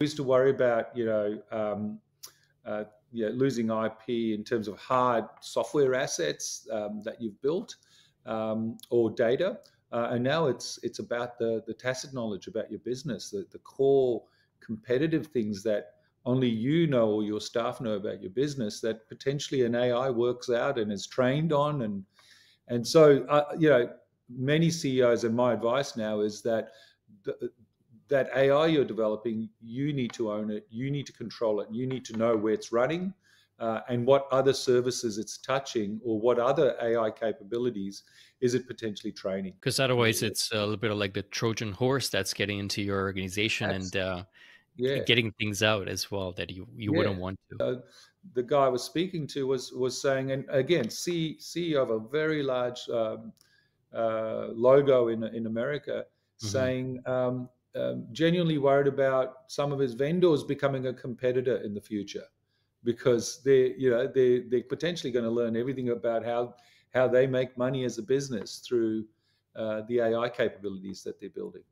Used to worry about, you know, um, uh, losing IP in terms of hard software assets um, that you've built um, or data. Uh, and now it's it's about the the tacit knowledge about your business, the, the core competitive things that only you know or your staff know about your business that potentially an AI works out and is trained on. And and so uh, you know, many CEOs and my advice now is that that AI you're developing, you need to own it, you need to control it, you need to know where it's running uh, and what other services it's touching or what other AI capabilities is it potentially training. Because otherwise, it's a little bit of like the Trojan horse that's getting into your organization that's, and uh, yeah. getting things out as well that you, you yeah. wouldn't want to. Uh, the guy I was speaking to was was saying, and again, C, CEO of a very large um, uh, logo in in America, mm-hmm. saying um, um, genuinely worried about some of his vendors becoming a competitor in the future because they you know they they're potentially going to learn everything about how how they make money as a business through uh, the AI capabilities that they're building.